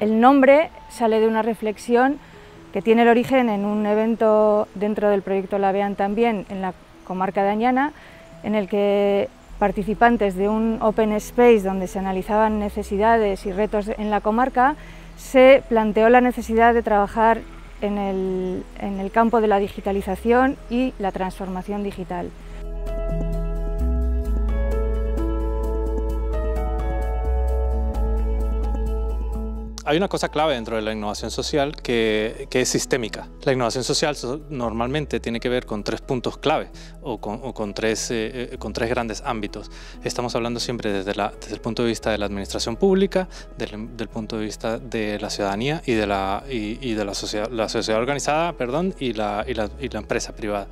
El nombre sale de una reflexión que tiene el origen en un evento dentro del proyecto Lavean también en la comarca de Añana, en el que participantes de un Open Space donde se analizaban necesidades y retos en la comarca, se planteó la necesidad de trabajar en el campo de la digitalización y la transformación digital. Hay una cosa clave dentro de la innovación social que, es sistémica. La innovación social normalmente tiene que ver con tres puntos clave o con, tres, eh, eh, con tres grandes ámbitos. Estamos hablando siempre desde, el punto de vista de la administración pública, del, punto de vista de la ciudadanía y de la, de la, sociedad, la sociedad organizada perdón, y, la, y la empresa privada.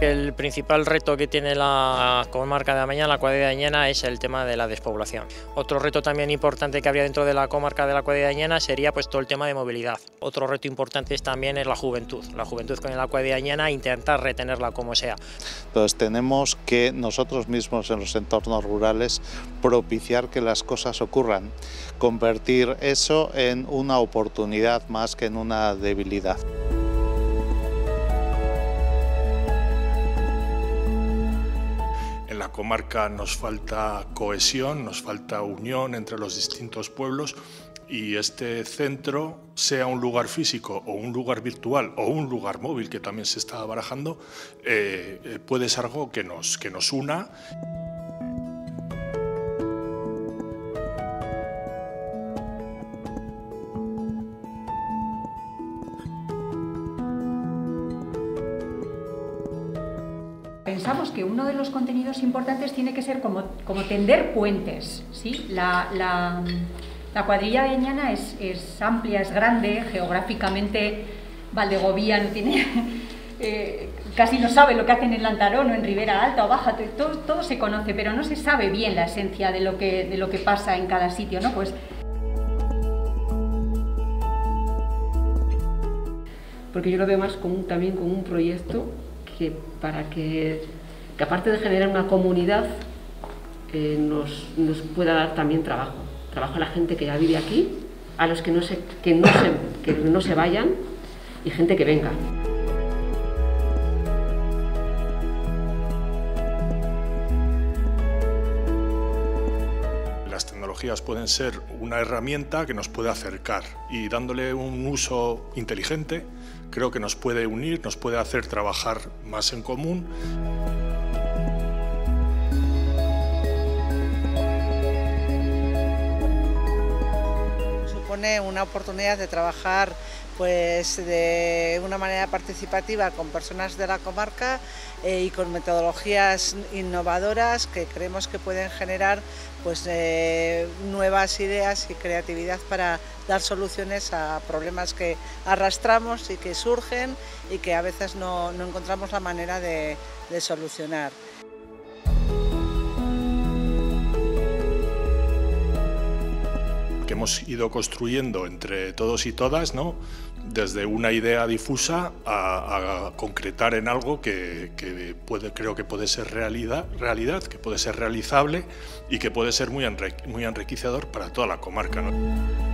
El principal reto que tiene la comarca de Amaña, la cuadrilla de Añana, es el tema de la despoblación. Otro reto también importante que habría dentro de la comarca de la cuadrilla de Añana sería pues todo el tema de movilidad. Otro reto importante también es la cuventud. La juventud con la cuadrilla de Añana, intentar retenerla como sea. Entonces tenemos que nosotros mismos en los entornos rurales propiciar que las cosas ocurran, convertir eso en una oportunidad más que en una debilidad. La comarca nos falta cohesión, nos falta unión entre los distintos pueblos y este centro, sea un lugar físico o un lugar virtual o un lugar móvil que también se está barajando, eh, eh, puede ser algo que nos, que nos una. Pensamos que uno de los contenidos importantes tiene que ser como, como tender puentes. ¿sí? La, la, cuadrilla de Ñana es, es, amplia, es grande, geográficamente Valdegovía no tiene... Eh, casi no sabe lo que hacen en Lantarón o en Ribera Alta o Baja, todo, todo, se conoce, pero no se sabe bien la esencia de lo que, de lo que pasa en cada sitio. ¿no? Pues, porque yo lo veo más como también como un proyecto para que, aparte de generar una comunidad, eh, nos, pueda dar también trabajo. Trabajo a la gente que ya vive aquí, a los que no se, que no se, que no se vayan y gente que venga. Pueden ser una herramienta que nos puede acercar y dándole un uso inteligente creo que nos puede unir, nos puede hacer trabajar más en común. Supone una oportunidad de trabajar pues de una manera participativa con personas de la comarca eh, y con metodologías innovadoras que creemos que pueden generar pues, eh, nuevas ideas y creatividad para dar soluciones a problemas que arrastramos y que surgen y que a veces no, encontramos la manera de solucionar. Que hemos ido construyendo entre todos y todas, ¿no? desde una idea difusa a, concretar en algo que, puede, creo que puede ser realidad, realidad, que puede ser realizable y que puede ser muy, muy enriquecedor para toda la comarca. ¿no?